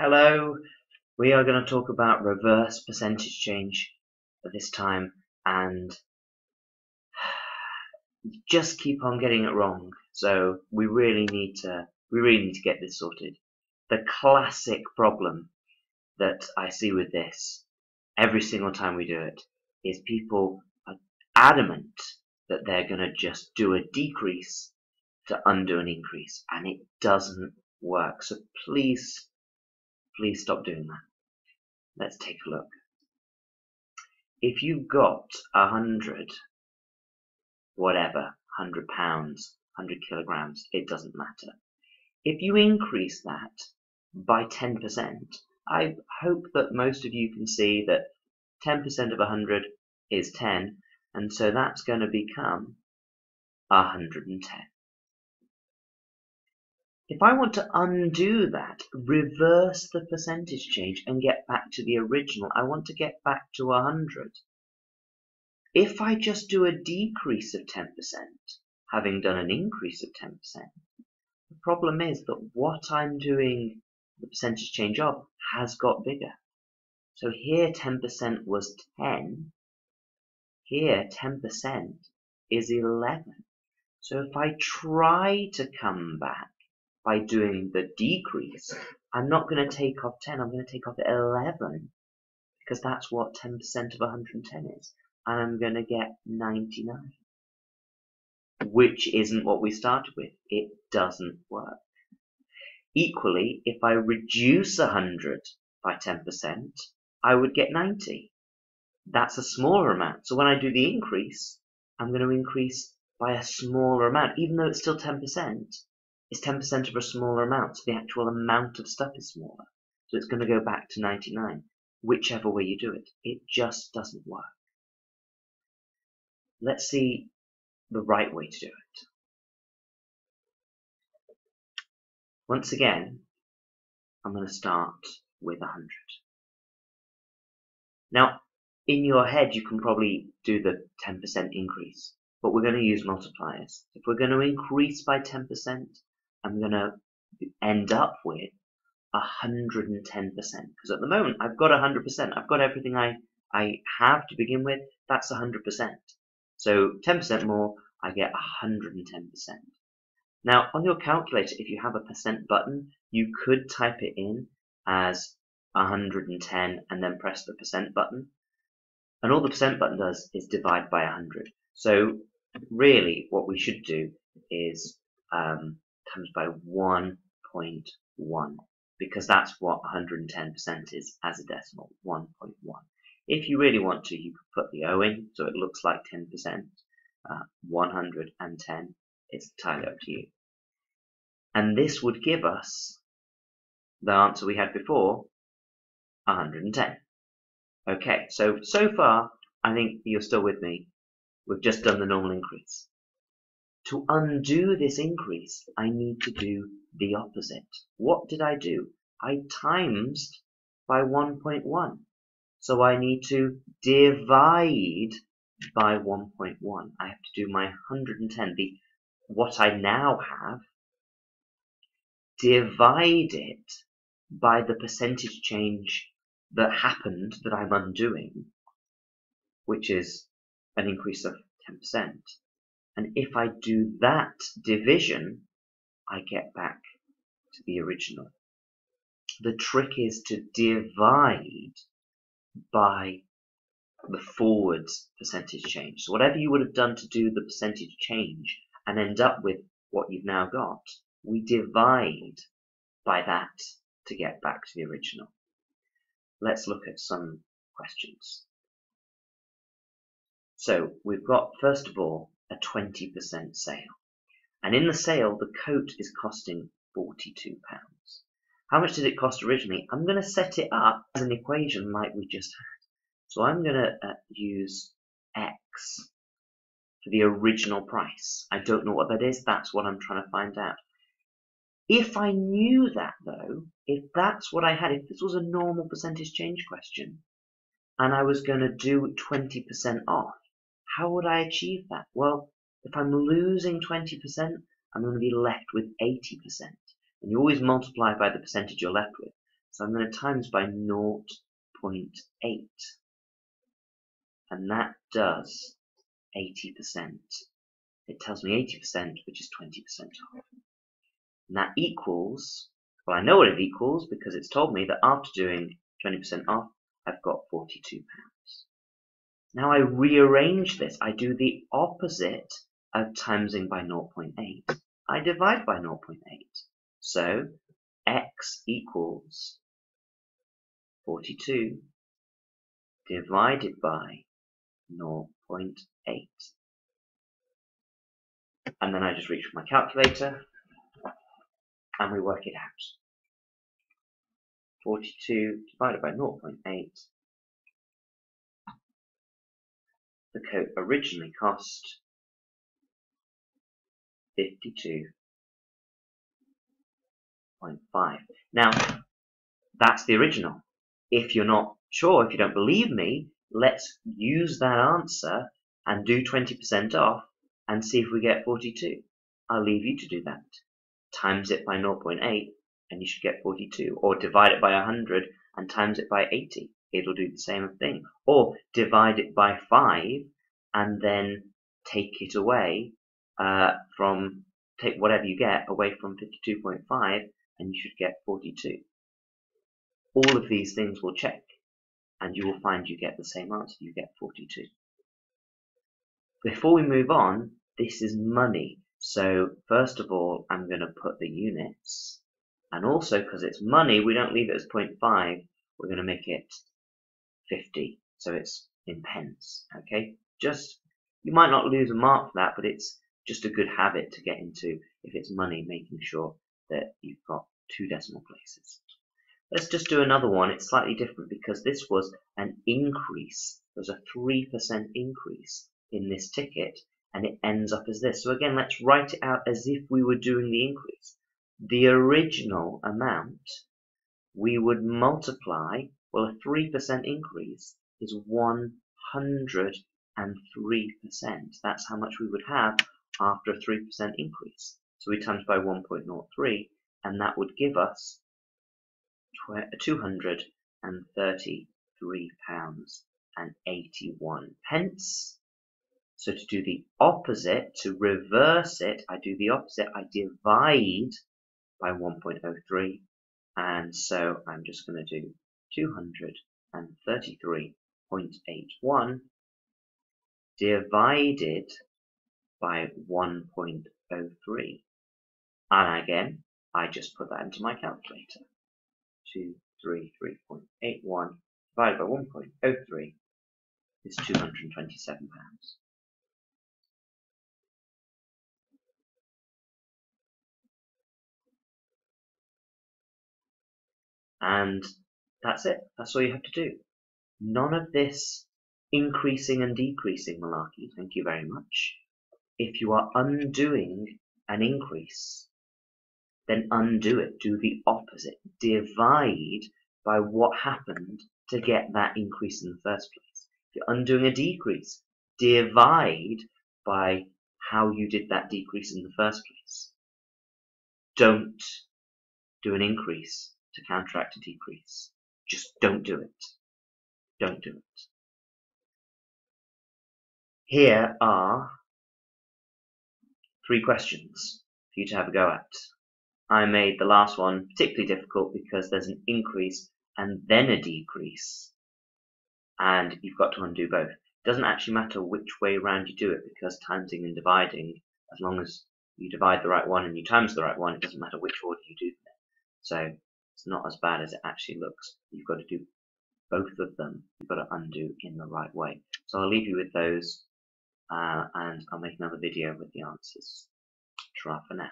Hello, we are going to talk about reverse percentage change this time and just keep on getting it wrong. So we really need to we really need to get this sorted. The classic problem that I see with this every single time we do it is people are adamant that they're going to just do a decrease to undo an increase and it doesn't work. So please, please stop doing that. Let's take a look. If you've got a hundred, whatever, hundred pounds, hundred kilograms, it doesn't matter. If you increase that by 10%, I hope that most of you can see that 10% of 100 is 10, and so that's going to become 110. If I want to undo that, reverse the percentage change and get back to the original, I want to get back to 100. If I just do a decrease of 10%, having done an increase of 10%, the problem is that what I'm doing the percentage change of has got bigger. So here 10% was 10, here 10% is 11. So if I try to come back by doing the decrease, I'm not going to take off 10, I'm going to take off 11 because that's what 10% of 110 is. And I'm going to get 99, which isn't what we started with. It doesn't work. Equally, if I reduce 100 by 10%, I would get 90. That's a smaller amount. So when I do the increase, I'm going to increase by a smaller amount, even though it's still 10% is 10% of a smaller amount, so the actual amount of stuff is smaller. So it's going to go back to 99, whichever way you do it. It just doesn't work. Let's see the right way to do it. Once again, I'm going to start with 100. Now, in your head, you can probably do the 10% increase, but we're going to use multipliers. If we're going to increase by 10%, I'm going to end up with 110% because at the moment I've got 100%. I've got everything I, I have to begin with. That's 100%. So 10% more, I get 110%. Now on your calculator, if you have a percent button, you could type it in as 110 and then press the percent button. And all the percent button does is divide by 100. So really what we should do is um, times by 1.1 because that's what 110% is as a decimal, 1.1. If you really want to, you could put the O in so it looks like 10%. Uh, 110 it's entirely up to you. And this would give us the answer we had before, 110. Okay, so, so far, I think you're still with me. We've just done the normal increase. To undo this increase, I need to do the opposite. What did I do? I times by 1.1. So I need to divide by 1.1. I have to do my 110, the, what I now have, divide it by the percentage change that happened that I'm undoing, which is an increase of 10%. And if I do that division, I get back to the original. The trick is to divide by the forward percentage change. So whatever you would have done to do the percentage change and end up with what you've now got, we divide by that to get back to the original. Let's look at some questions. So we've got, first of all, a 20% sale. And in the sale, the coat is costing £42. How much did it cost originally? I'm going to set it up as an equation like we just had. So I'm going to uh, use X for the original price. I don't know what that is. That's what I'm trying to find out. If I knew that though, if that's what I had, if this was a normal percentage change question, and I was going to do 20% off, how would I achieve that? Well, if I'm losing 20%, I'm going to be left with 80%. And you always multiply by the percentage you're left with. So I'm going to times by 0.8. And that does 80%. It tells me 80%, which is 20% off. And that equals, well, I know what it equals because it's told me that after doing 20% off, I've got 42 pounds. Now I rearrange this. I do the opposite of timesing by 0.8. I divide by 0.8. So x equals 42 divided by 0.8. And then I just reach for my calculator and we work it out. 42 divided by 0.8. The coat originally cost 52.5. Now, that's the original. If you're not sure, if you don't believe me, let's use that answer and do 20% off and see if we get 42. I'll leave you to do that. Times it by 0.8 and you should get 42. Or divide it by 100 and times it by 80. It'll do the same thing. Or divide it by 5 and then take it away uh, from, take whatever you get away from 52.5 and you should get 42. All of these things will check and you will find you get the same answer. You get 42. Before we move on, this is money. So first of all, I'm going to put the units and also, because it's money, we don't leave it as 0.5. We're going to make it 50. So it's in pence. Okay? Just, you might not lose a mark for that, but it's just a good habit to get into if it's money, making sure that you've got two decimal places. Let's just do another one. It's slightly different because this was an increase. There's a 3% increase in this ticket and it ends up as this. So again, let's write it out as if we were doing the increase the original amount, we would multiply, well, a 3% increase is 103%. That's how much we would have after a 3% increase. So we times by 1.03, and that would give us 233 pounds and 81 pence. So to do the opposite, to reverse it, I do the opposite. I divide by 1.03 and so I'm just going to do 233.81 divided by 1.03 and again I just put that into my calculator. 233.81 divided by 1.03 is 227 pounds. And that's it. That's all you have to do. None of this increasing and decreasing malarkey. Thank you very much. If you are undoing an increase, then undo it. Do the opposite. Divide by what happened to get that increase in the first place. If you're undoing a decrease, divide by how you did that decrease in the first place. Don't do an increase to counteract a decrease. Just don't do it. Don't do it. Here are three questions for you to have a go at. I made the last one particularly difficult because there's an increase and then a decrease. And you've got to undo both. It doesn't actually matter which way around you do it because timesing and dividing, as long as you divide the right one and you times the right one, it doesn't matter which order you do them. So it's not as bad as it actually looks. You've got to do both of them. You've got to undo in the right way. So I'll leave you with those uh, and I'll make another video with the answers. Try for now.